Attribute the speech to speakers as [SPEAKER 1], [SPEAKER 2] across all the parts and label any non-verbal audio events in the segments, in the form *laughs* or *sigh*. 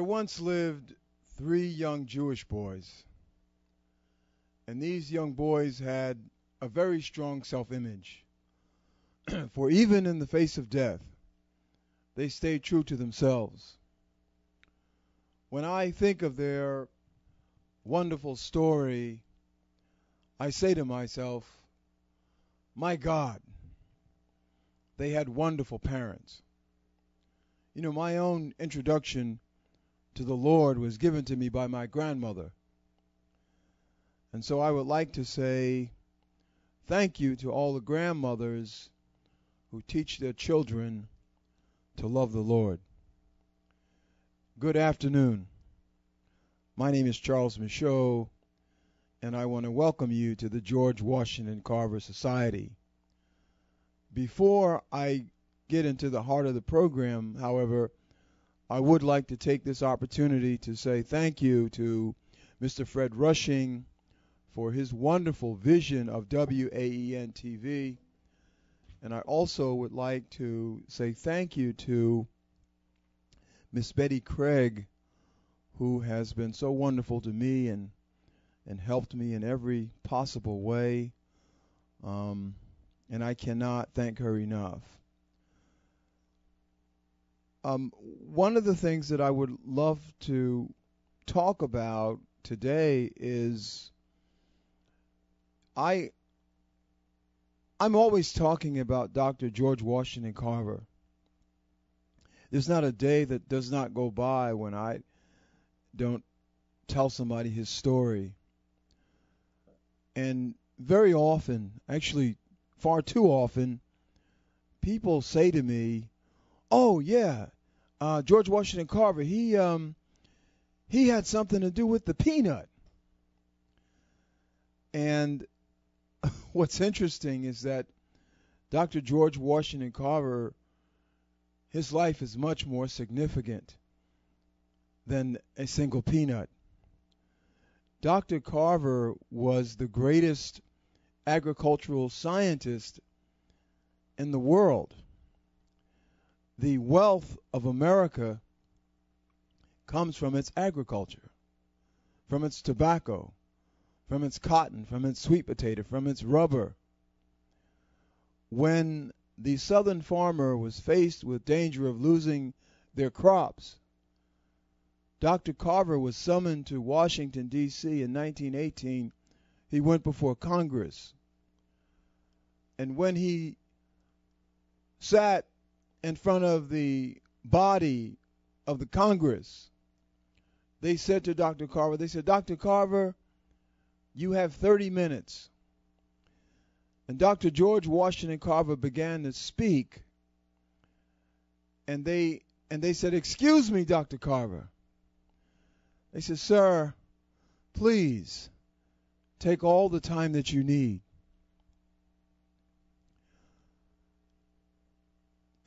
[SPEAKER 1] There once lived three young Jewish boys, and these young boys had a very strong self image. *clears throat* For even in the face of death, they stayed true to themselves. When I think of their wonderful story, I say to myself, my God, they had wonderful parents. You know, my own introduction to the Lord was given to me by my grandmother. And so I would like to say thank you to all the grandmothers who teach their children to love the Lord. Good afternoon. My name is Charles Micheaux, and I want to welcome you to the George Washington Carver Society. Before I get into the heart of the program, however, I would like to take this opportunity to say thank you to Mr. Fred Rushing for his wonderful vision of WAEN TV. And I also would like to say thank you to Miss Betty Craig, who has been so wonderful to me and and helped me in every possible way. Um, and I cannot thank her enough. Um, one of the things that I would love to talk about today is I I'm always talking about Dr. George Washington Carver. There's not a day that does not go by when I don't tell somebody his story. And very often, actually far too often, people say to me, "Oh yeah, uh, George Washington Carver, he um, he had something to do with the peanut." And *laughs* what's interesting is that Dr. George Washington Carver, his life is much more significant than a single peanut. Dr. Carver was the greatest agricultural scientist in the world. The wealth of America comes from its agriculture, from its tobacco, from its cotton, from its sweet potato, from its rubber. When the southern farmer was faced with danger of losing their crops, Dr. Carver was summoned to Washington, D.C. in 1918. He went before Congress. And when he sat in front of the body of the Congress, they said to Dr. Carver, they said, Dr. Carver, you have 30 minutes. And Dr. George Washington Carver began to speak. And they and they said, "Excuse me, Dr. Carver." They said, Sir, please take all the time that you need.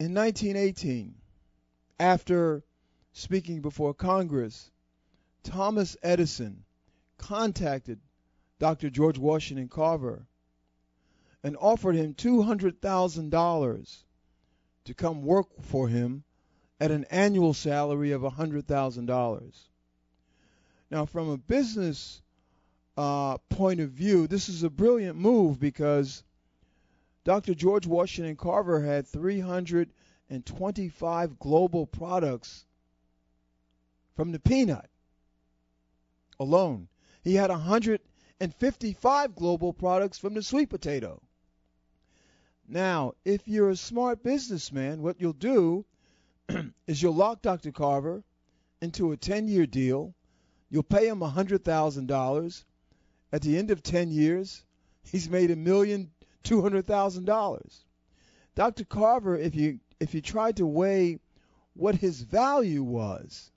[SPEAKER 1] In 1918, after speaking before Congress, Thomas Edison contacted Dr. George Washington Carver and offered him $200,000 to come work for him at an annual salary of $100,000. Now, from a business uh, point of view, this is a brilliant move because Dr. George Washington Carver had 325 global products from the peanut alone. He had 155 global products from the sweet potato. Now, if you're a smart businessman, what you'll do *clears throat* is you'll lock Dr. Carver into a 10 year deal You'll pay him $100,000. At the end of 10 years, he's made a million two hundred thousand dollars. Dr. Carver, if you if you tried to weigh what his value was,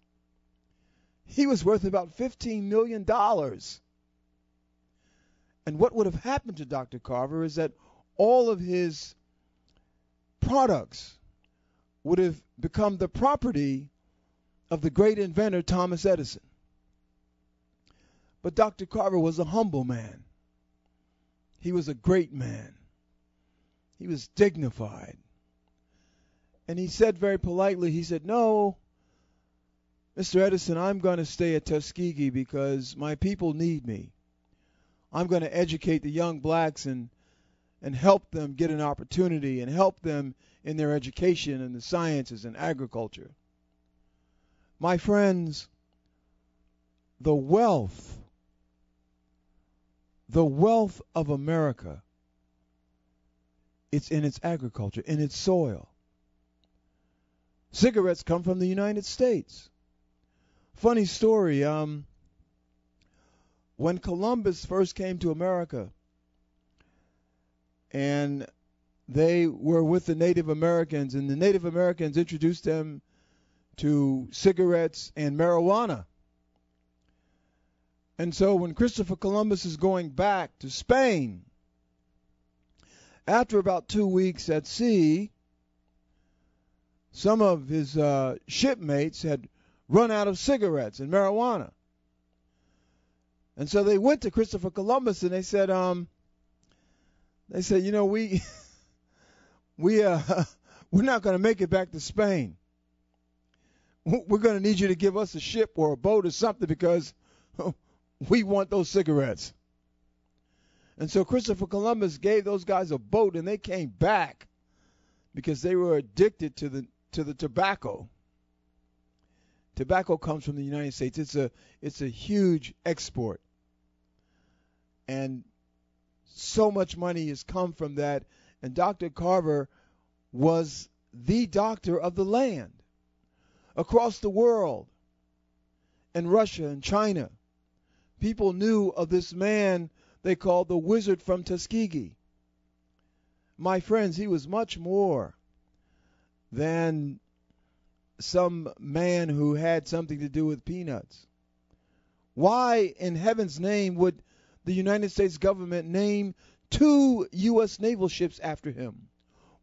[SPEAKER 1] he was worth about fifteen million dollars. And what would have happened to Dr. Carver is that all of his products would have become the property of the great inventor Thomas Edison. But Dr. Carver was a humble man. He was a great man. He was dignified. And he said very politely, he said, No, Mr. Edison, I'm going to stay at Tuskegee because my people need me. I'm going to educate the young blacks and and help them get an opportunity and help them in their education and the sciences and agriculture. My friends, the wealth, the wealth of America, it's in its agriculture, in its soil. Cigarettes come from the United States. Funny story, um, when Columbus first came to America, and they were with the Native Americans, and the Native Americans introduced them to cigarettes and marijuana. And so when Christopher Columbus is going back to Spain, after about two weeks at sea, some of his uh, shipmates had run out of cigarettes and marijuana. And so they went to Christopher Columbus and they said, um, they said, you know, we *laughs* we uh *laughs* we're not going to make it back to Spain. We're going to need you to give us a ship or a boat or something because *laughs* we want those cigarettes. And so Christopher Columbus gave those guys a boat and they came back because they were addicted to the to the tobacco. Tobacco comes from the United States. It's a it's a huge export. And so much money has come from that. And Dr. Carver was the doctor of the land across the world, in Russia and China. People knew of this man they called the wizard from Tuskegee. My friends, he was much more than some man who had something to do with peanuts. Why in heaven's name would the United States government name two U.S. naval ships after him?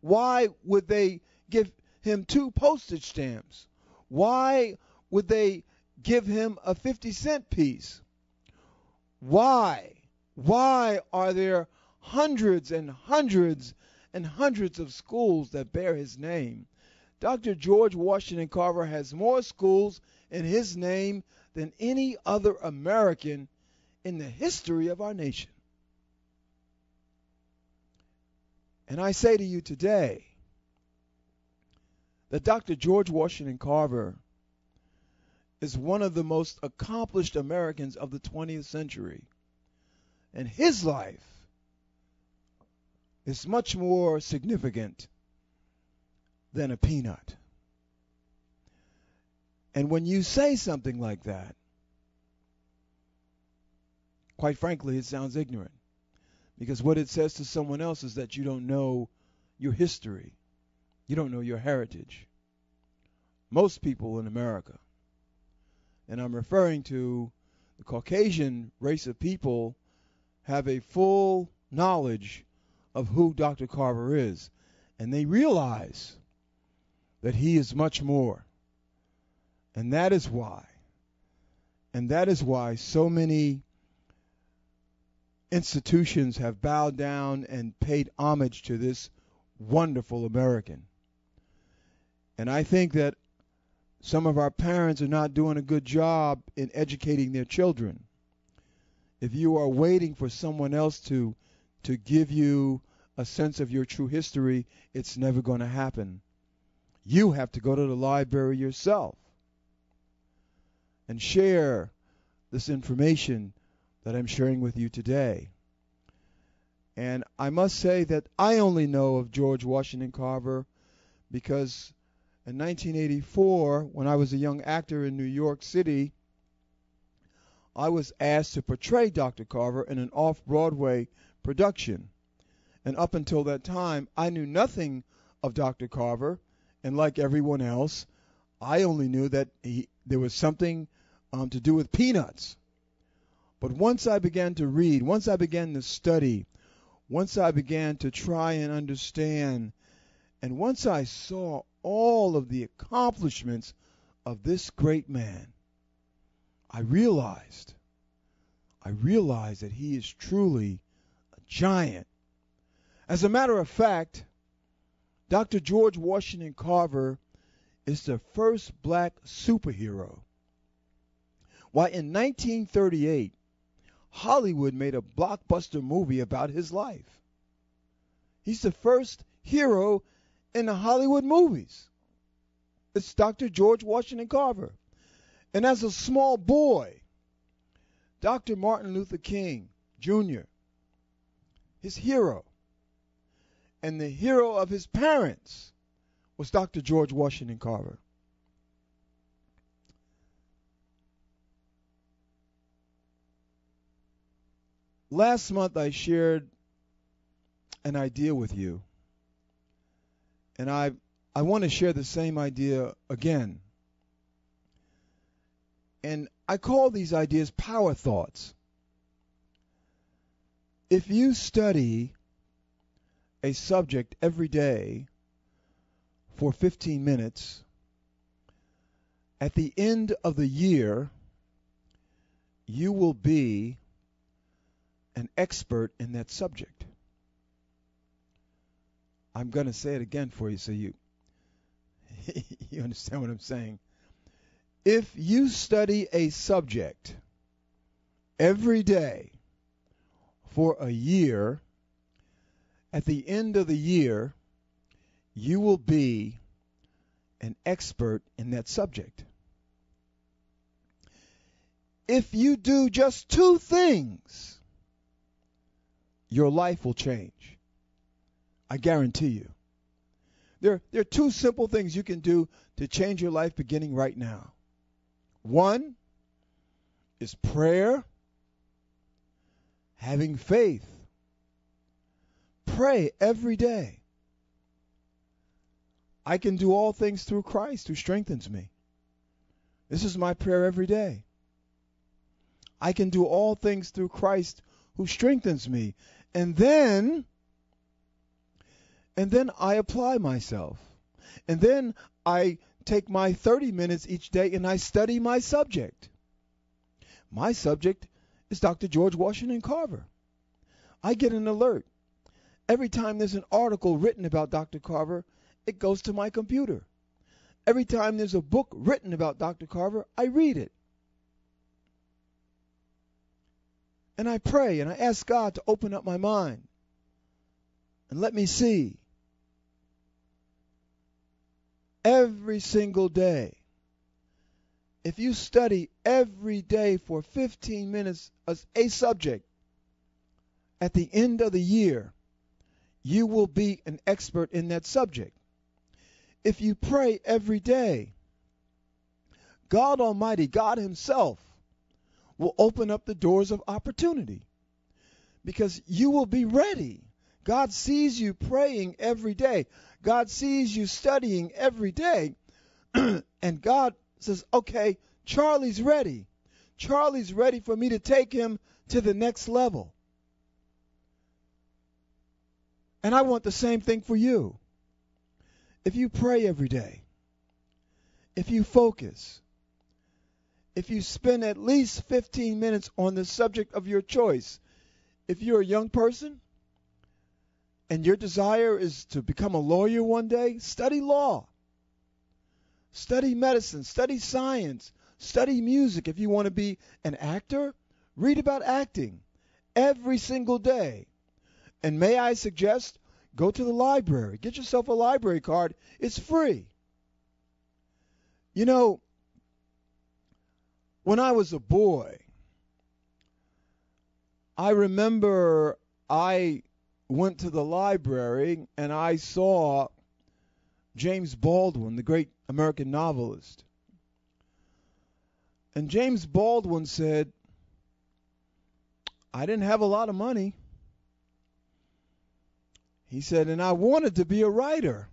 [SPEAKER 1] Why would they give him two postage stamps? Why would they give him a 50 cent piece? Why? Why are there hundreds and hundreds and hundreds of schools that bear his name? Dr. George Washington Carver has more schools in his name than any other American in the history of our nation. And I say to you today that Dr. George Washington Carver is one of the most accomplished Americans of the 20th century. And his life is much more significant than a peanut. And when you say something like that, Quite frankly, it sounds ignorant. Because what it says to someone else is that you don't know your history, you don't know your heritage. Most people in America, and I'm referring to the Caucasian race of people, have a full knowledge of who Dr. Carver is. And they realize that he is much more. And that is why, and that is why so many institutions have bowed down and paid homage to this wonderful American. And I think that some of our parents are not doing a good job in educating their children. If you are waiting for someone else to to give you a sense of your true history, it's never going to happen. You have to go to the library yourself and share this information that I'm sharing with you today. And I must say that I only know of George Washington Carver because in 1984, when I was a young actor in New York City, I was asked to portray Dr. Carver in an off Broadway production. And up until that time, I knew nothing of Dr. Carver, and like everyone else, I only knew that he, there was something um, to do with peanuts. But once I began to read, once I began to study, once I began to try and understand, and once I saw all of the accomplishments of this great man, I realized, I realized that he is truly a giant. As a matter of fact, Dr. George Washington Carver is the first black superhero Why, in 1938, Hollywood made a blockbuster movie about his life. He's the first hero in the Hollywood movies. It's Dr. George Washington Carver. And as a small boy, Dr. Martin Luther King Jr., his hero, and the hero of his parents was Dr. George Washington Carver. Last month I shared an idea with you, and I I want to share the same idea again. And I call these ideas power thoughts. If you study a subject every day for 15 minutes, at the end of the year, you will be an expert in that subject. I'm going to say it again for you so you *laughs* you understand what I'm saying. If you study a subject every day for a year, at the end of the year, you will be an expert in that subject. If you do just two things, your life will change. I guarantee you. There, there are two simple things you can do to change your life beginning right now. One is prayer, having faith. Pray every day. I can do all things through Christ who strengthens me. This is my prayer every day. I can do all things through Christ who strengthens me. And then and then I apply myself. And then I take my 30 minutes each day and I study my subject. My subject is Dr. George Washington Carver. I get an alert. Every time there's an article written about Dr. Carver, it goes to my computer. Every time there's a book written about Dr. Carver, I read it. And I pray and I ask God to open up my mind and let me see every single day. If you study every day for 15 minutes as a subject, at the end of the year, you will be an expert in that subject. If you pray every day, God Almighty, God Himself, will open up the doors of opportunity because you will be ready. God sees you praying every day. God sees you studying every day. *clears throat* and God says, okay, Charlie's ready. Charlie's ready for me to take him to the next level. And I want the same thing for you. If you pray every day, if you focus, if you spend at least 15 minutes on the subject of your choice, if you're a young person, and your desire is to become a lawyer one day, study law. Study medicine, study science, study music. If you want to be an actor, read about acting every single day. And may I suggest, go to the library, get yourself a library card. It's free. You know, when I was a boy, I remember I went to the library and I saw James Baldwin, the great American novelist. And James Baldwin said, I didn't have a lot of money. He said, and I wanted to be a writer.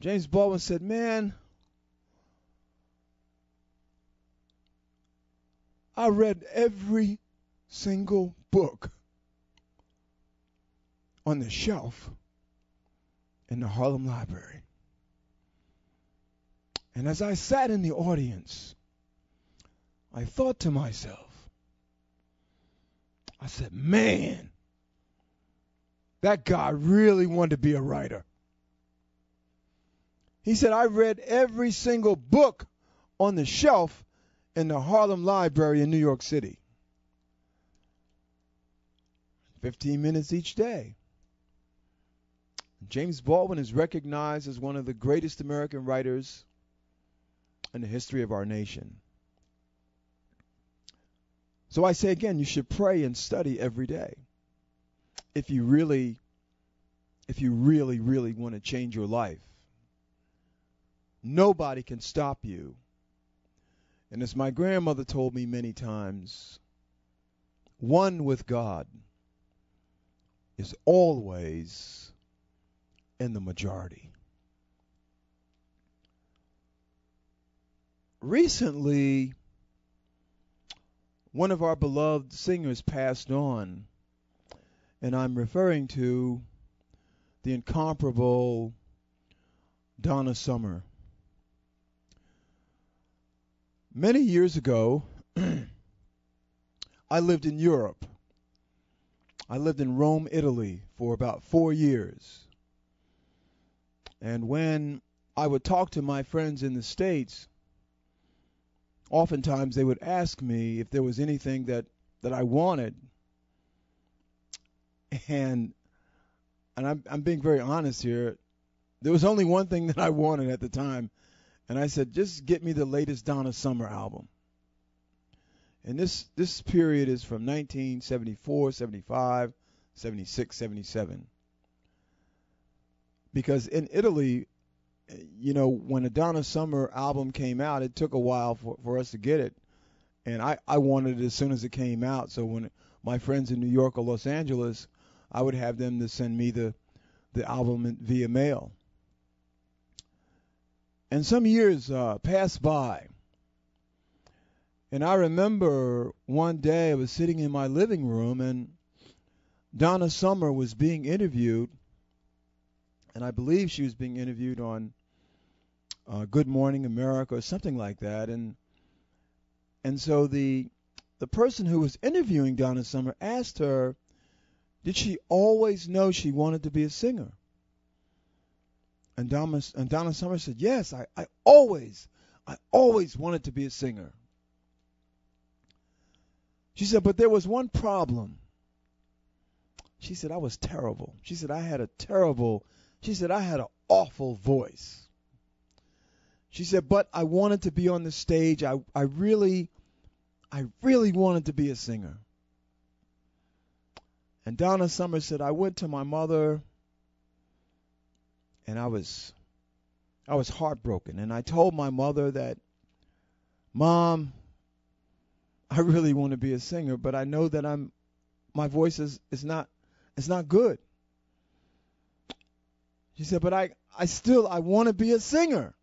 [SPEAKER 1] James Baldwin said, Man, I read every single book on the shelf in the Harlem Library. And as I sat in the audience, I thought to myself, I said, man, that guy really wanted to be a writer. He said, I read every single book on the shelf in the Harlem Library in New York City. 15 minutes each day. James Baldwin is recognized as one of the greatest American writers in the history of our nation. So I say again, you should pray and study every day. If you really if you really really want to change your life. Nobody can stop you. And as my grandmother told me many times, one with God is always in the majority. Recently, one of our beloved singers passed on, and I'm referring to the incomparable Donna Summer. Many years ago, *clears throat* I lived in Europe. I lived in Rome, Italy for about four years. And when I would talk to my friends in the States, oftentimes they would ask me if there was anything that, that I wanted. And and I'm I'm being very honest here. There was only one thing that I wanted at the time, and I said, just get me the latest Donna Summer album. And this this period is from 1974, 75, 76, 77. Because in Italy, you know, when a Donna Summer album came out, it took a while for, for us to get it. And I, I wanted it as soon as it came out. So when my friends in New York or Los Angeles, I would have them to send me the, the album via mail. And some years uh, passed by. And I remember one day I was sitting in my living room and Donna Summer was being interviewed. And I believe she was being interviewed on uh, Good Morning America or something like that. And and so the the person who was interviewing Donna Summer asked her, did she always know she wanted to be a singer? And Donna, and Donna Summer said, yes, I, I always, I always wanted to be a singer. She said, but there was one problem. She said, I was terrible. She said, I had a terrible, she said, I had an awful voice. She said, but I wanted to be on the stage. I, I really, I really wanted to be a singer. And Donna Summer said, I went to my mother and I was I was heartbroken and I told my mother that mom I really want to be a singer, but I know that I'm my voice is, is not it's not good. She said, but I, I still I want to be a singer.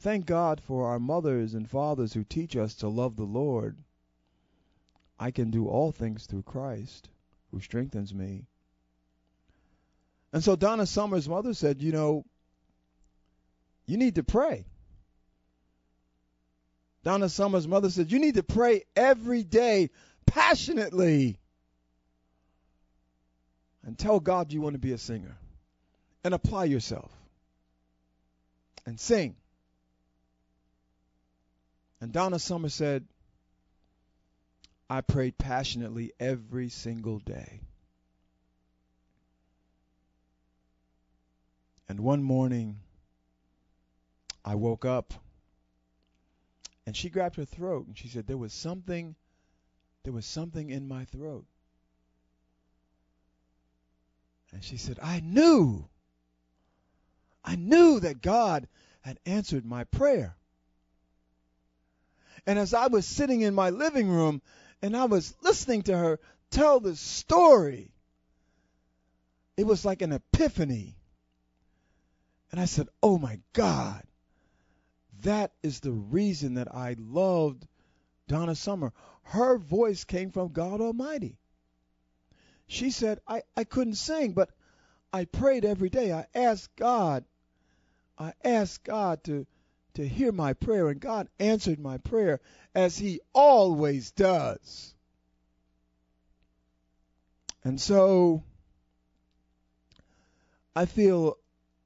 [SPEAKER 1] Thank God for our mothers and fathers who teach us to love the Lord. I can do all things through Christ who strengthens me. And so Donna Summer's mother said, you know, you need to pray. Donna Summer's mother said, You need to pray every day passionately and tell God you want to be a singer and apply yourself and sing. And Donna Summer said, I prayed passionately every single day. And one morning, I woke up and she grabbed her throat and she said, There was something, there was something in my throat. And she said, I knew, I knew that God had answered my prayer. And as I was sitting in my living room and I was listening to her tell the story, it was like an epiphany. And I said, Oh my God, that is the reason that I loved Donna Summer. Her voice came from God Almighty. She said, I, couldn't sing, but I prayed every day. I asked God, I asked God to, to hear my prayer, and God answered my prayer as He always does. And so I feel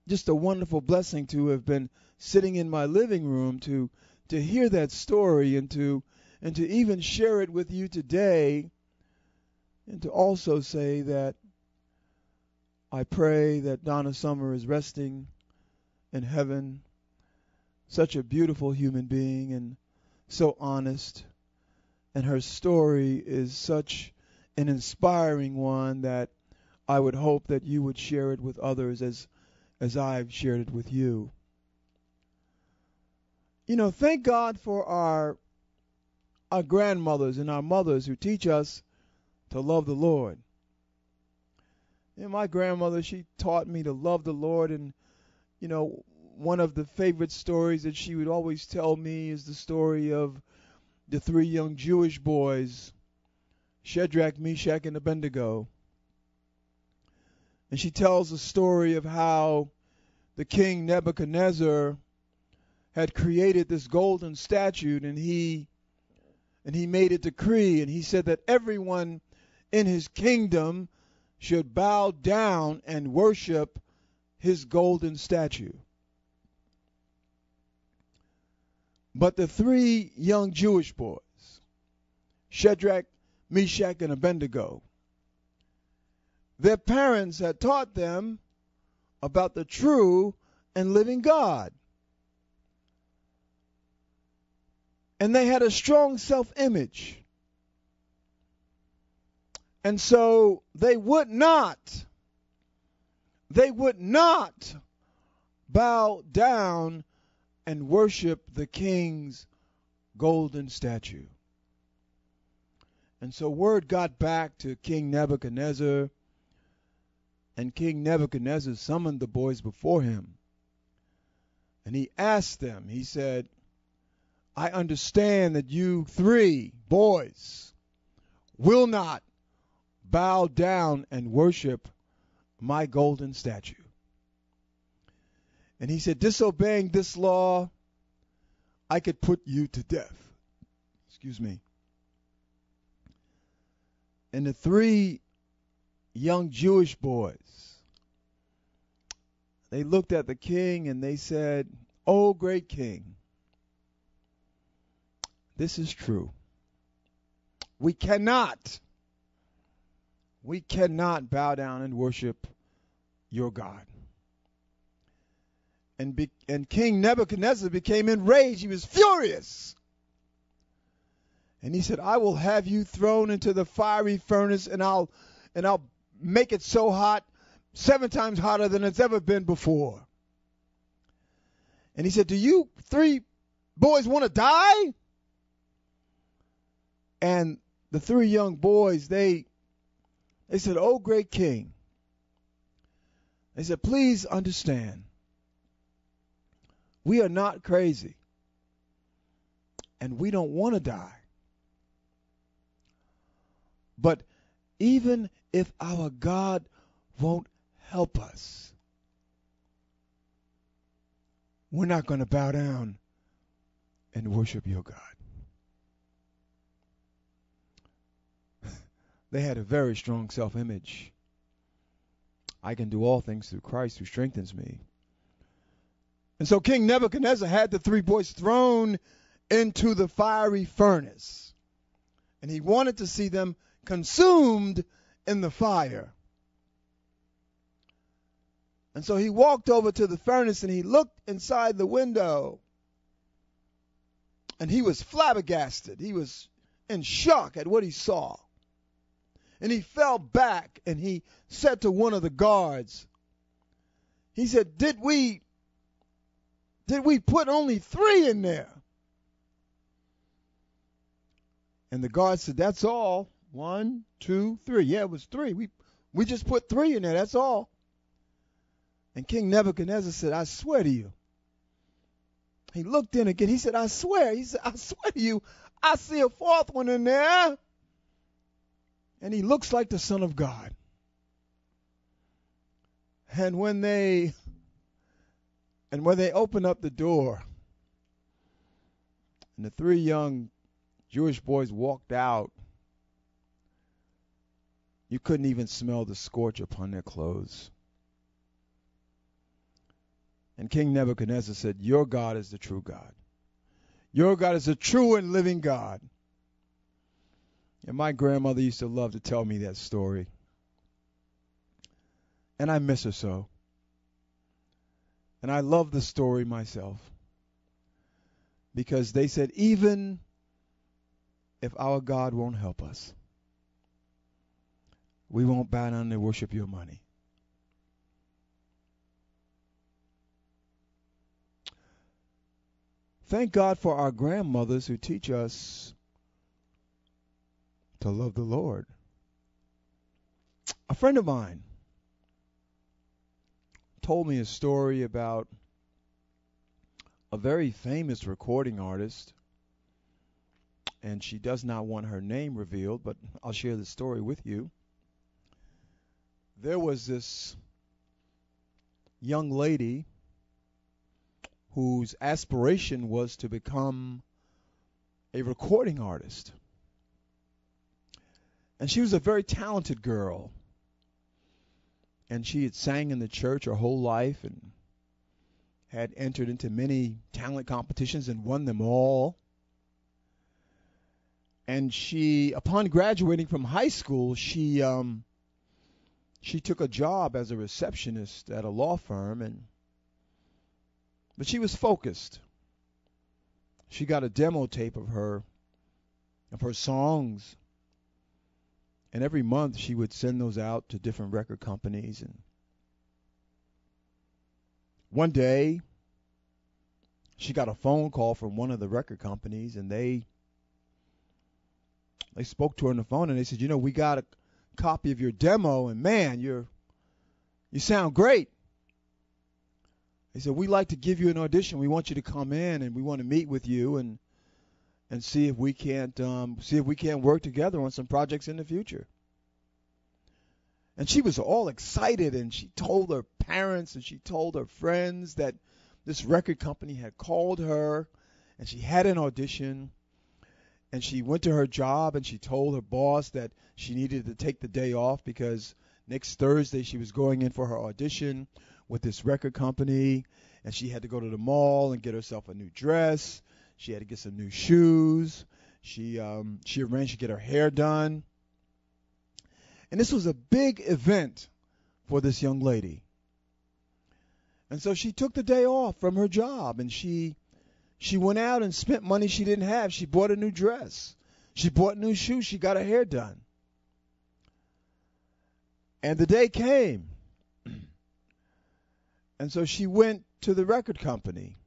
[SPEAKER 1] just a wonderful blessing to have been sitting in my living room to to hear that story and to and to even share it with you today and to also say that I pray that Donna Summer is resting in heaven such a beautiful human being and so honest and her story is such an inspiring one that I would hope that you would share it with others as as I've shared it with you. You know, thank God for our our grandmothers and our mothers who teach us to love the Lord. And my grandmother, she taught me to love the Lord and you know, one of the favorite stories that she would always tell me is the story of the three young Jewish boys, Shadrach, Meshach, and Abednego. And she tells the story of how the king Nebuchadnezzar had created this golden statue and he and he made a decree and he said that everyone in his kingdom should bow down and worship his golden statue. But the three young Jewish boys, Shadrach, Meshach, and Abednego, their parents had taught them about the true and living God. And they had a strong self image. And so they would not, they would not bow down and worship the king's golden statue. And so word got back to King Nebuchadnezzar, and King Nebuchadnezzar summoned the boys before him. And he asked them, he said, I understand that you three boys will not bow down and worship my golden statue. And he said, disobeying this law, I could put you to death. Excuse me. And the three young Jewish boys, they looked at the king and they said, Oh, great king, this is true. We cannot, we cannot bow down and worship your God. And, be, and King Nebuchadnezzar became enraged. He was furious. And he said, I will have you thrown into the fiery furnace and I'll and I'll make it so hot, seven times hotter than it's ever been before. And he said, Do you three boys want to die? And the three young boys, they they said, Oh great king. They said, Please understand. We are not crazy. And we don't want to die. But even if our God won't help us, we're not going to bow down and worship your God. They had a very strong self image. I can do all things through Christ who strengthens me. And so King Nebuchadnezzar had the three boys thrown into the fiery furnace. And he wanted to see them consumed in the fire. And so he walked over to the furnace and he looked inside the window. And he was flabbergasted. He was in shock at what he saw. And he fell back and he said to one of the guards, he said, Did we did we put only three in there? And the guard said, That's all. One, two, three. Yeah, it was three. We we just put three in there, that's all. And King Nebuchadnezzar said, I swear to you. He looked in again. He said, I swear. He said, I swear to you, I see a fourth one in there. And he looks like the Son of God. And when they and when they opened up the door, and the three young Jewish boys walked out, you couldn't even smell the scorch upon their clothes. And King Nebuchadnezzar said, Your God is the true God. Your God is the true and living God. And my grandmother used to love to tell me that story. And I miss her so. And I love the story myself. Because they said, even if our God won't help us, we won't bow down and worship your money. Thank God for our grandmothers who teach us to love the Lord. A friend of mine told me a story about a very famous recording artist, and she does not want her name revealed, but I'll share the story with you. There was this young lady whose aspiration was to become a recording artist. And she was a very talented girl. And she had sang in the church her whole life and had entered into many talent competitions and won them all. And she, upon graduating from high school, she um, she took a job as a receptionist at a law firm, and but she was focused. She got a demo tape of her of her songs and every month she would send those out to different record companies and one day she got a phone call from one of the record companies and they they spoke to her on the phone and they said, "You know, we got a copy of your demo and man, you're you sound great." They said, "We'd like to give you an audition. We want you to come in and we want to meet with you and and see if we can't um, see if we can't work together on some projects in the future. And she was all excited, and she told her parents and she told her friends that this record company had called her, and she had an audition. And she went to her job, and she told her boss that she needed to take the day off because next Thursday she was going in for her audition with this record company, and she had to go to the mall and get herself a new dress she had to get some new shoes. She um, she arranged to get her hair done. And this was a big event for this young lady. And so she took the day off from her job and she she went out and spent money she didn't have. She bought a new dress. She bought new shoes. She got her hair done. And the day came. *clears throat* And so she went to the record company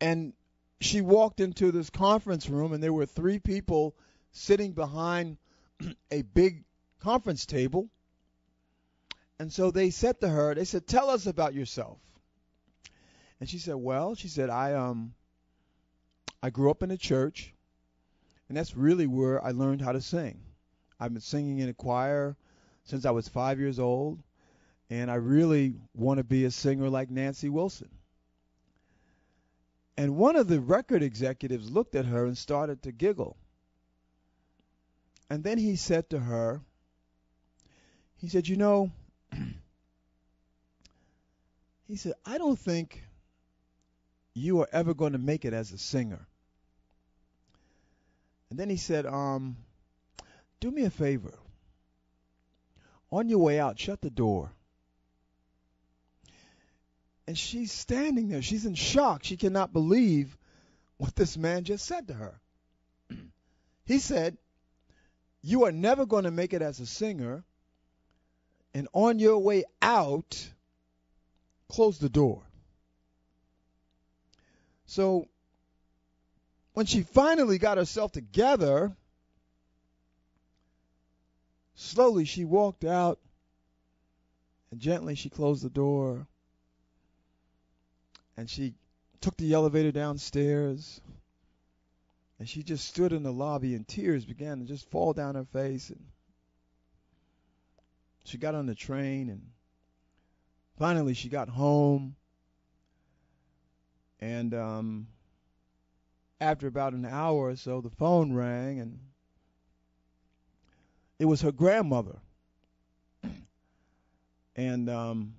[SPEAKER 1] and she walked into this conference room and there were three people sitting behind *clears throat* a big conference table. And so they said to her they said tell us about yourself. And she said well she said i um i grew up in a church and that's really where i learned how to sing. I've been singing in a choir since i was five years old and i really want to be a singer like nancy wilson and one of the record executives looked at her and started to giggle. And then he said to her, he said, You know, *clears throat* he said, I don't think you are ever going to make it as a singer. And then he said, um, Do me a favor. On your way out, shut the door and she's standing there. She's in shock. She cannot believe what this man just said to her. *clears throat* he said, You are never going to make it as a singer. And on your way out, close the door. So when she finally got herself together, slowly she walked out and gently she closed the door and she took the elevator downstairs and she just stood in the lobby and tears began to just fall down her face and she got on the train and finally she got home. And um, after about an hour or so the phone rang and it was her grandmother. *clears throat* And um,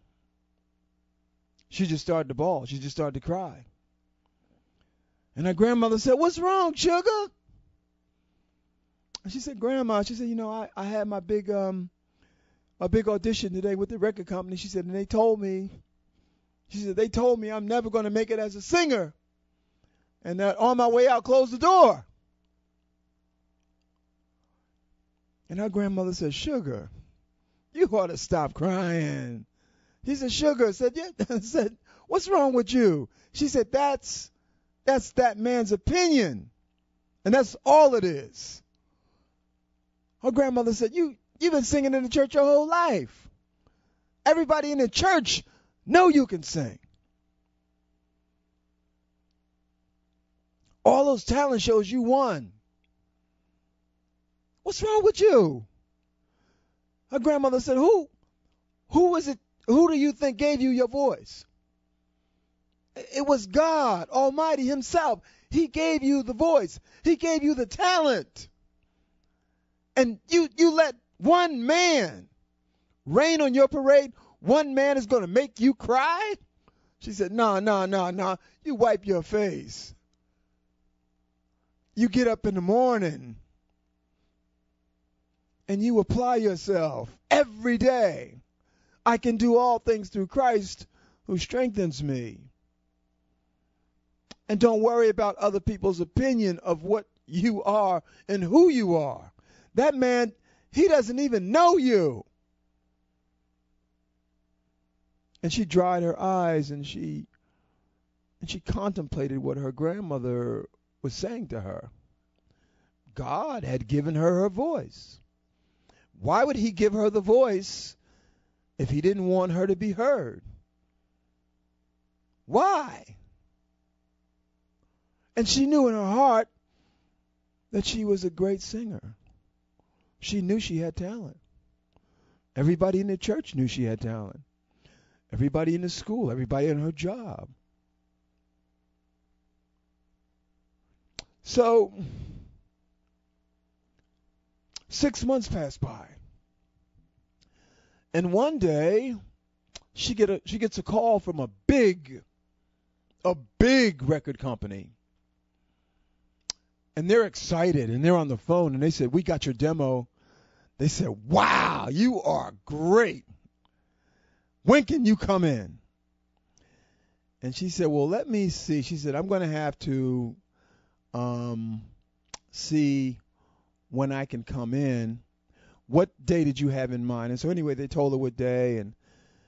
[SPEAKER 1] she just started to bawl. She just started to cry. And her grandmother said, What's wrong, sugar? And she said, Grandma, she said, you know, I, I had my big um my big audition today with the record company. She said, and they told me, she said, they told me I'm never going to make it as a singer. And that on my way out, close the door. And her grandmother said, Sugar, you ought to stop crying. He said, Sugar said, yeah. *laughs* said, what's wrong with you? She said, that's that's that man's opinion. And that's all it is. Her grandmother said, You you've been singing in the church your whole life. Everybody in the church know you can sing. All those talent shows you won. What's wrong with you? Her grandmother said, Who who was it who do you think gave you your voice? It was God Almighty Himself. He gave you the voice. He gave you the talent. And you you let one man rain on your parade. One man is going to make you cry? She said, No, no, no, no. You wipe your face. You get up in the morning and you apply yourself every day. I can do all things through Christ who strengthens me. And don't worry about other people's opinion of what you are and who you are. That man, he doesn't even know you. And she dried her eyes and she and she contemplated what her grandmother was saying to her. God had given her her voice. Why would he give her the voice if he didn't want her to be heard? Why? And she knew in her heart that she was a great singer. She knew she had talent. Everybody in the church knew she had talent. Everybody in the school, everybody in her job. So, six months passed by. And one day, she get a she gets a call from a big, a big record company and they're excited and they're on the phone and they said, We got your demo. They said, Wow, you are great. When can you come in? And she said, Well, let me see. She said, I'm going to have to um, see when I can come in. What day did you have in mind? And so, anyway, they told her what day. And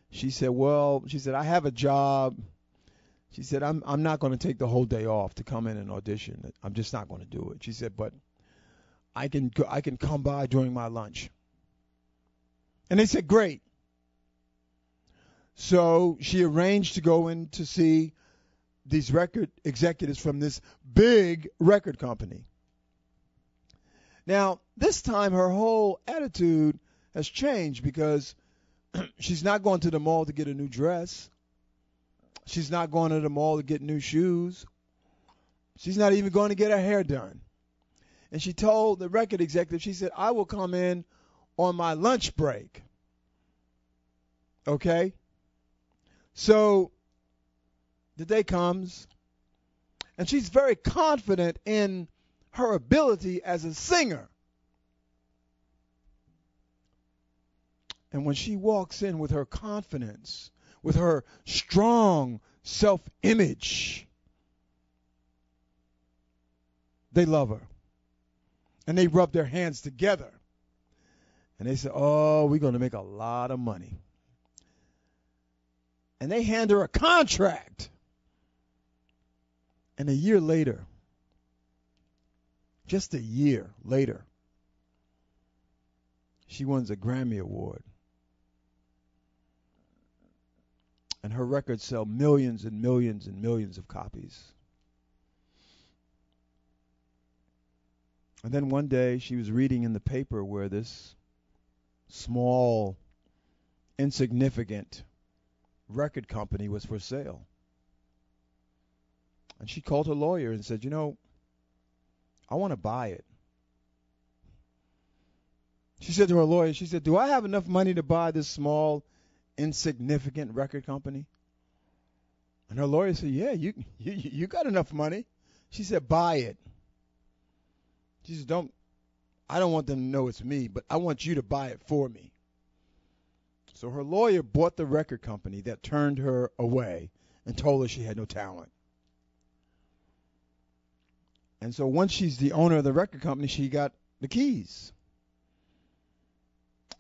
[SPEAKER 1] she said, Well, she said, I have a job she said, I'm I'm not going to take the whole day off to come in and audition. I'm just not going to do it. She said, but I can go, I can come by during my lunch. And they said, great. So she arranged to go in to see these record executives from this big record company. Now, this time her whole attitude has changed because *clears throat* she's not going to the mall to get a new dress. She's not going to the mall to get new shoes. She's not even going to get her hair done. And she told the record executive, she said, I will come in on my lunch break. Okay? So the day comes, and she's very confident in her ability as a singer. And when she walks in with her confidence, with her strong self image. They love her. And they rub their hands together. And they say, Oh, we're going to make a lot of money. And they hand her a contract. And a year later, just a year later, she wins a Grammy Award. and her records sell millions and millions and millions of copies. And then one day she was reading in the paper where this small, insignificant record company was for sale. And she called her lawyer and said, You know, I want to buy it. She said to her lawyer, She said, Do I have enough money to buy this small, insignificant record company? And her lawyer said, "Yeah, you you you got enough money." She said, "Buy it." She said, "Don't. I don't want them to know it's me, but I want you to buy it for me." So her lawyer bought the record company that turned her away and told her she had no talent. And so once she's the owner of the record company, she got the keys.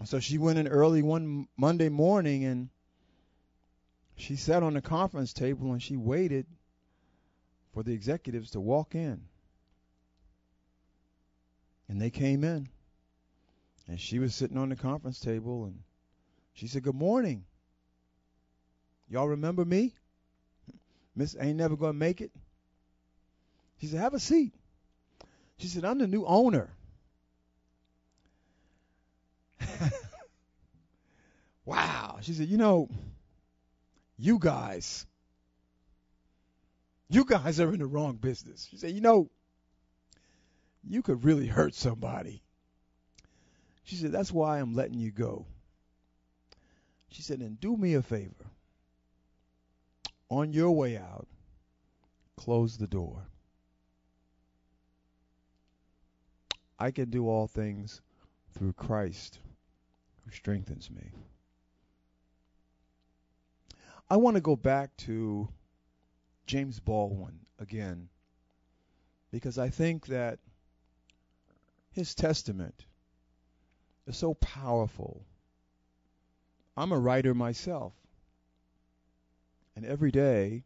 [SPEAKER 1] So she went in early one Monday morning and she sat on the conference table and she waited for the executives to walk in. And they came in. And she was sitting on the conference table and she said, Good morning. Y'all remember me? Miss ain't never gonna make it. She said, Have a seat. She said, I'm the new owner. *laughs* wow. She said, You know, you guys, you guys are in the wrong business. She said, You know, you could really hurt somebody. She said, That's why I'm letting you go. She said, And do me a favor. On your way out, close the door. I can do all things through Christ who strengthens me. I want to go back to James Baldwin again because I think that his testament is so powerful. I'm a writer myself. And every day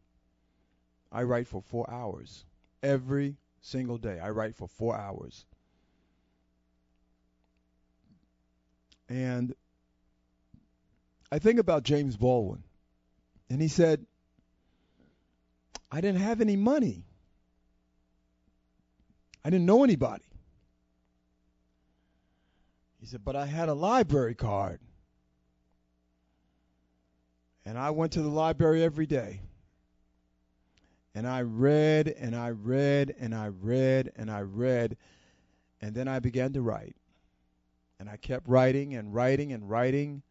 [SPEAKER 1] I write for four hours. Every single day I write for four hours. And I think about James Baldwin. And he said, I didn't have any money. I didn't know anybody. He said, but I had a library card. And I went to the library every day. And I read and I read and I read and I read. And then I began to write. And I kept writing and writing and writing.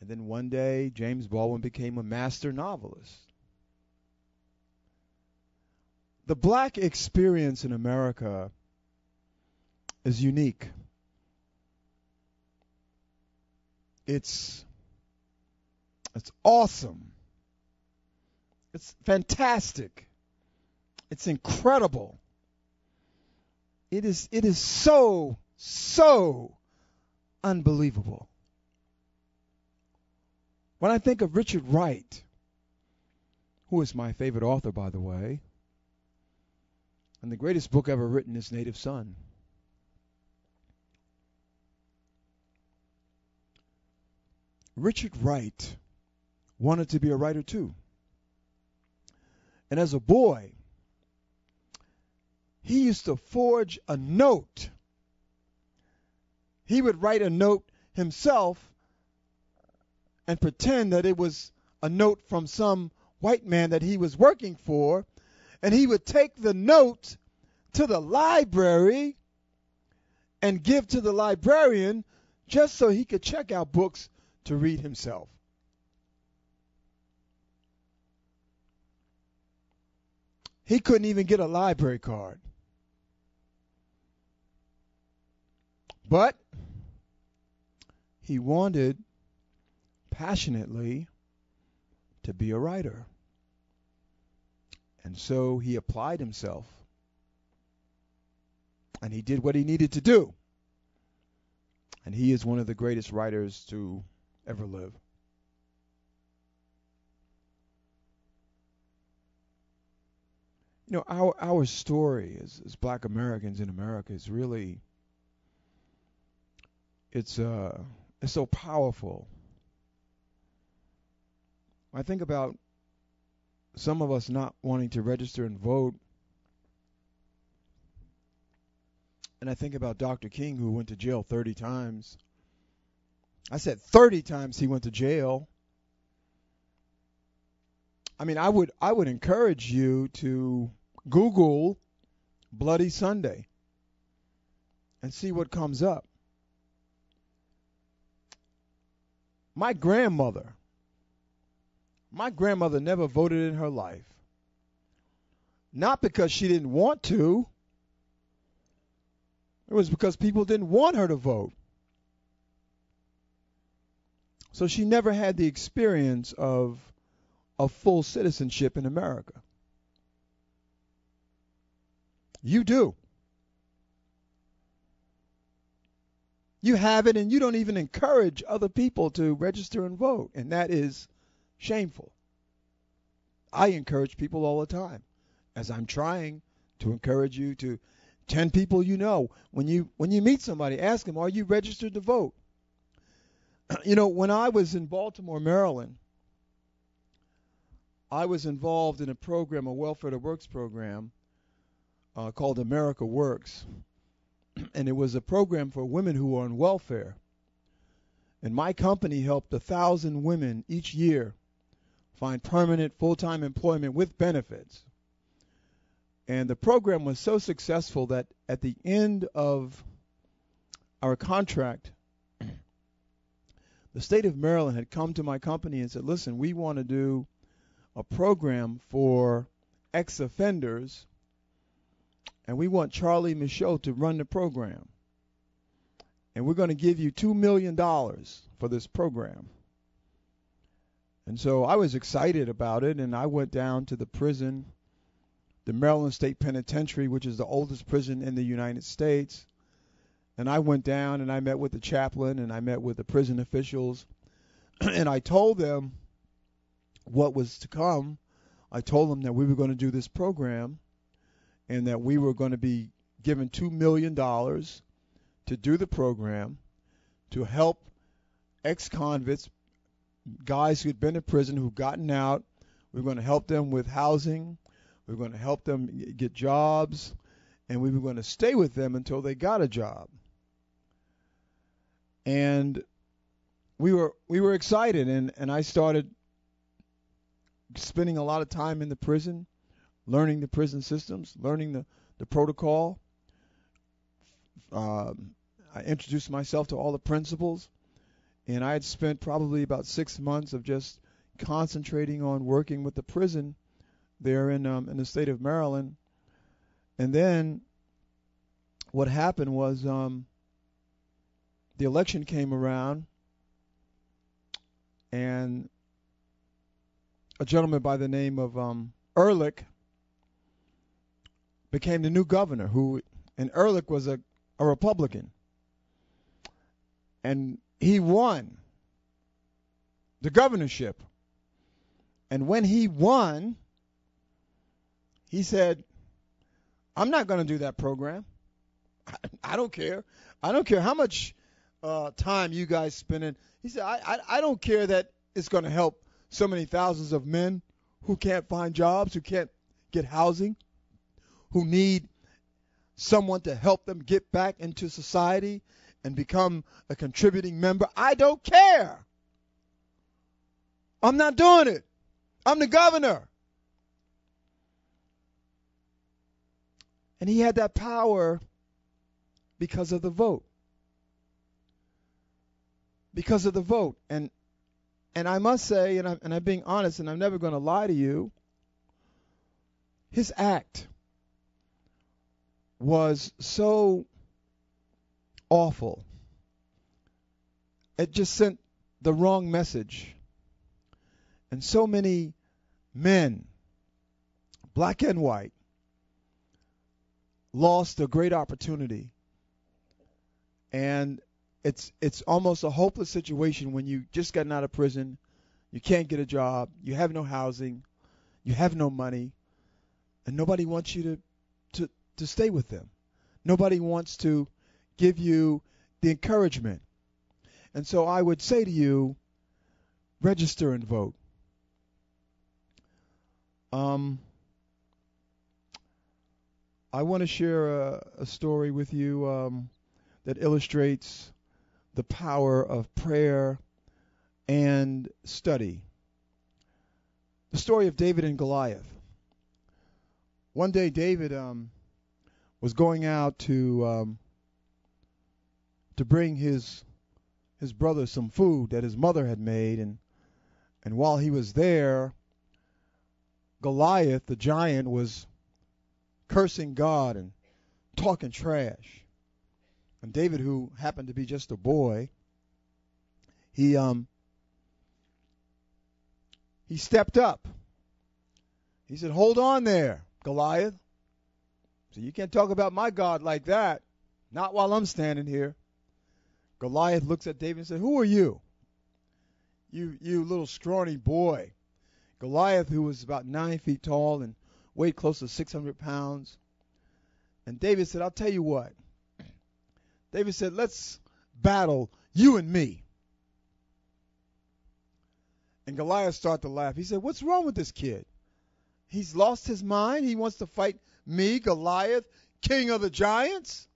[SPEAKER 1] And then one day, James Baldwin became a master novelist. The black experience in America is unique. It's it's awesome. It's fantastic. It's incredible. It is it is so so unbelievable. When I think of Richard Wright, who is my favorite author, by the way, and the greatest book ever written is Native Son. Richard Wright wanted to be a writer too. And as a boy, he used to forge a note he would write a note himself and pretend that it was a note from some white man that he was working for, and he would take the note to the library and give to the librarian just so he could check out books to read himself. He couldn't even get a library card. But he wanted passionately to be a writer. And so he applied himself and he did what he needed to do. And he is one of the greatest writers to ever live. You know, our our story as, as black Americans in America is really it's uh it's so powerful. I think about some of us not wanting to register and vote. And I think about Dr. King who went to jail 30 times. I said 30 times he went to jail. I mean, I would I would encourage you to Google Bloody Sunday and see what comes up. My grandmother My grandmother never voted in her life. Not because she didn't want to, it was because people didn't want her to vote. So she never had the experience of of full citizenship in America. You do. You have it, and you don't even encourage other people to register and vote, and that is shameful. I encourage people all the time, as I'm trying to encourage you to 10 people you know. When you when you meet somebody ask them are you registered to vote? *clears throat* You know when i was in baltimore maryland i was involved in a program a welfare to works program uh, called america works *clears throat* and it was a program for women who were on welfare. And my company helped a thousand women each year find permanent full-time employment with benefits. And the program was so successful that at the end of our contract, *clears throat* the state of Maryland had come to my company and said, listen, we want to do a program for ex offenders, and we want Charlie Micheaux to run the program. And we're going to give you $2 million for this program. And so I was excited about it, and I went down to the prison the Maryland State Penitentiary, which is the oldest prison in the United States. And I went down and I met with the chaplain and I met with the prison officials. *clears throat* and I told them what was to come. I told them that we were going to do this program and that we were going to be given $2 million to do the program to help ex convicts, guys who had been in prison who've gotten out. We we're going to help them with housing we were going to help them get jobs, and we were going to stay with them until they got a job. And we were we were excited, and and I started spending a lot of time in the prison, learning the prison systems, learning the the protocol. Um, I introduced myself to all the principals, and I had spent probably about six months of just concentrating on working with the prison there in um, in the state of Maryland. And then what happened was um, the election came around, and a gentleman by the name of um, Ehrlich became the new governor. Who and Ehrlich was a, a Republican, and he won the governorship. And when he won, he said, I'm not going to do that program. I, *laughs* I, don't care. I don't care how much uh, time you guys spend in. He said, I, I, I don't care that it's going to help so many thousands of men who can't find jobs, who can't get housing, who need someone to help them get back into society and become a contributing member. I don't care. I'm not doing it. I'm the governor. And he had that power because of the vote. Because of the vote. And and I must say, and I'm, and I'm being honest, and I'm never going to lie to you, his act was so awful. It just sent the wrong message. And so many men, black and white, lost a great opportunity. And it's it's almost a hopeless situation when you just gotten out of prison, you can't get a job, you have no housing, you have no money, and nobody wants you to to, stay with them. Nobody wants to give you the encouragement. And so I would say to you, register and vote. Um, I want to share a, a, story with you um, that illustrates the power of prayer and study. The story of David and Goliath. One day, David um, was going out to um, to bring his his brother some food that his mother had made, and And while he was there, Goliath, the giant, was cursing God and talking trash. And David, who happened to be just a boy, he um he stepped up. He said, "Hold on there, Goliath. So you can't talk about my God like that. Not while I'm standing here." Goliath looks at David and said, "Who are you? You you little scrawny boy." Goliath, who was about nine feet tall and weighed close to 600 pounds. And David said, I'll tell you what. David said, let's battle you and me. And Goliath started to laugh. He said, What's wrong with this kid? He's lost his mind. He wants to fight me, Goliath, king of the giants.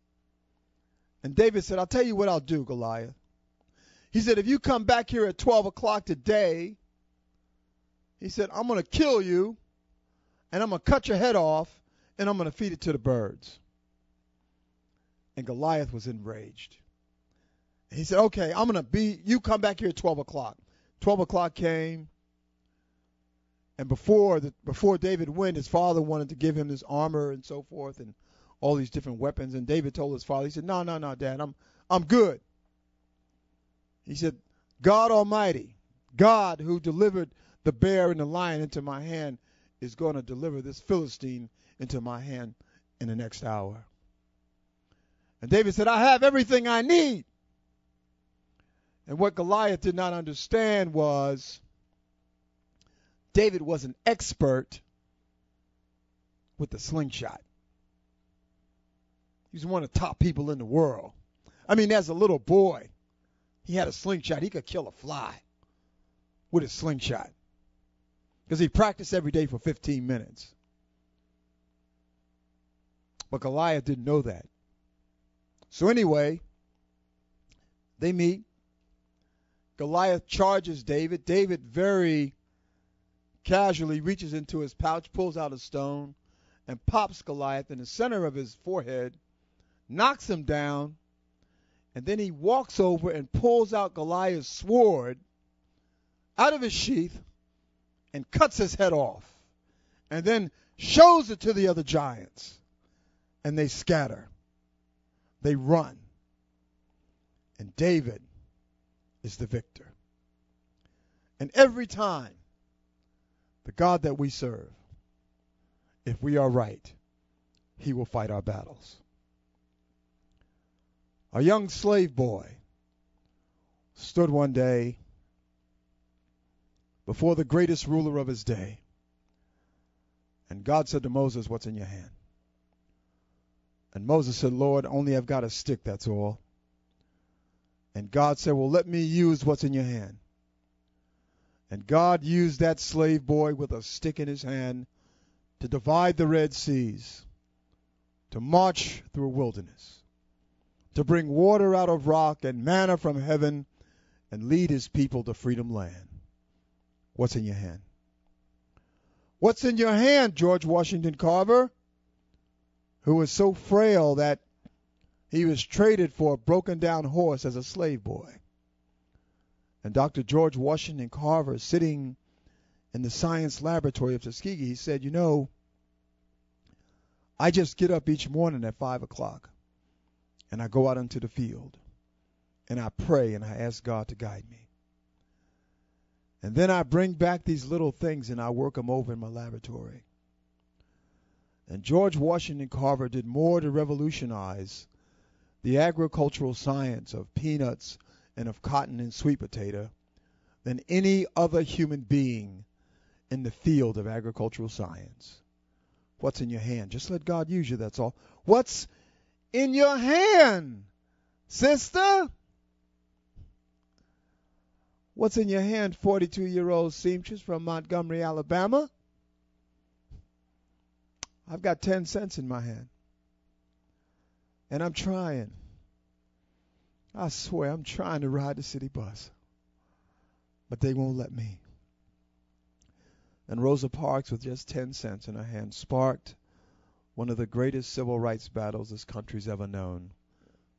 [SPEAKER 1] And David said, I'll tell you what I'll do, Goliath. He said, If you come back here at 12 o'clock today, he said, I'm going to kill you, and I'm going to cut your head off, and I'm going to feed it to the birds. And Goliath was enraged. He said, Okay, I'm going to be, you come back here at 12 o'clock. 12 o'clock came. And before the, before David went, his father wanted to give him his armor and so forth and all these different weapons. And David told his father, he said, No, no, no, Dad, I'm I'm good. He said, God Almighty, God who delivered the bear and the lion into my hand, is going to deliver this Philistine into my hand in the next hour. And David said, I have everything I need. And what Goliath did not understand was David was an expert with the slingshot. He was one of the top people in the world. I mean, as a little boy, he had a slingshot. He could kill a fly with a slingshot because he practiced every day for 15 minutes. But Goliath didn't know that. So, anyway, they meet. Goliath charges David. David very casually reaches into his pouch, pulls out a stone, and pops Goliath in the center of his forehead, knocks him down, and then he walks over and pulls out Goliath's sword out of his sheath and cuts his head off, and then shows it to the other giants, and they scatter. They run. And David is the victor. And every time, the God that we serve, if we are right, he will fight our battles. A young slave boy stood one day before the greatest ruler of his day. And God said to Moses, What's in your hand? And Moses said, Lord, only I've got a stick, that's all. And God said, Well, let me use what's in your hand. And God used that slave boy with a stick in his hand to divide the Red Seas, to march through a wilderness, to bring water out of rock and manna from heaven, and lead his people to freedom land. What's in your hand? What's in your hand, George Washington Carver, who was so frail that he was traded for a broken down horse as a slave boy. And Dr. George Washington Carver, sitting in the science laboratory of Tuskegee, he said, You know, I just get up each morning at 5 o'clock and I go out into the field and I pray and I ask God to guide me. And then I bring back these little things and I work them over in my laboratory. And George Washington Carver did more to revolutionize the agricultural science of peanuts and of cotton and sweet potato than any other human being in the field of agricultural science. What's in your hand? Just let God use you, that's all. What's in your hand, sister? What's in your hand, 42 year old seamstress from Montgomery, Alabama? I've got 10 cents in my hand. And I'm trying. I swear, I'm trying to ride the city bus. But they won't let me. And Rosa Parks, with just 10 cents in her hand, sparked one of the greatest civil rights battles this country's ever known.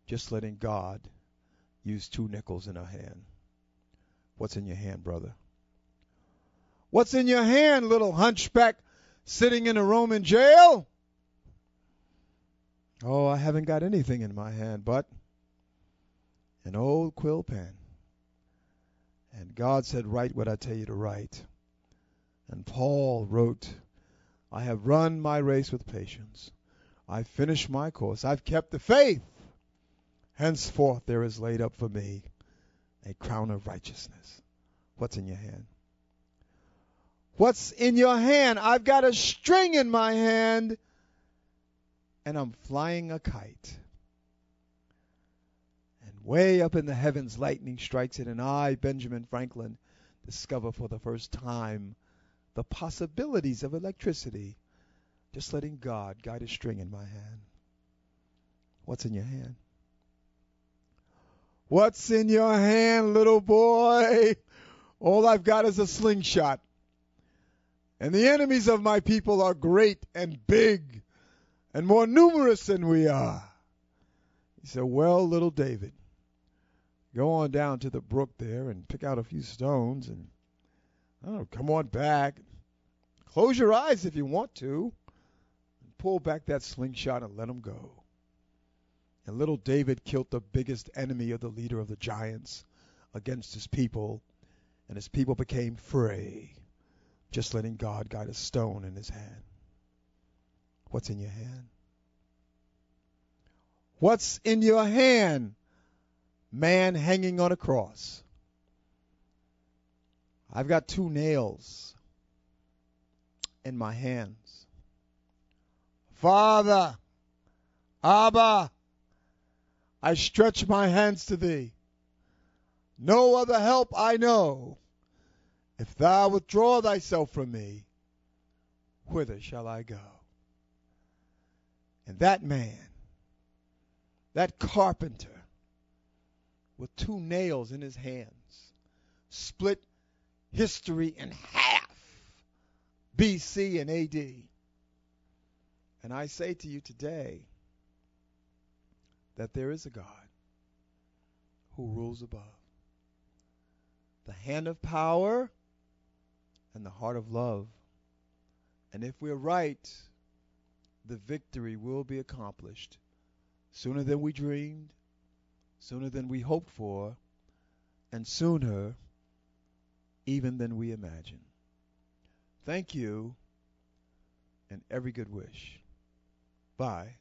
[SPEAKER 1] Just letting God use two nickels in her hand. What's in your hand, brother? What's in your hand, little hunchback sitting in a Roman jail? Oh, I haven't got anything in my hand but an old quill pen. And God said, Write what I tell you to write. And Paul wrote, I have run my race with patience. I've finished my course. I've kept the faith. Henceforth there is laid up for me a crown of righteousness. What's in your hand? What's in your hand? I've got a string in my hand and I'm flying a kite. Way up in the heavens, lightning strikes it, and I, Benjamin Franklin, discover for the first time the possibilities of electricity. Just letting God guide a string in my hand. What's in your hand? What's in your hand, little boy? All I've got is a slingshot. And the enemies of my people are great and big and more numerous than we are. He said, Well, little David, go on down to the brook there and pick out a few stones and oh, come on back. Close your eyes if you want to. And pull back that slingshot and let him go. And little David killed the biggest enemy of the leader of the giants against his people, and his people became free, just letting God guide a stone in his hand. What's in your hand? What's in your hand? Man hanging on a cross. I've got two nails in my hands. Father, Abba, I stretch my hands to thee. No other help I know. If thou withdraw thyself from me, whither shall I go? And that man, that carpenter, with two nails in his hands, split history in half, BC and AD. And I say to you today, that there is a God who rules above. The hand of power and the heart of love. And if we're right, the victory will be accomplished sooner than we dreamed, sooner than we hoped for, and sooner even than we imagined. Thank you and every good wish. Bye.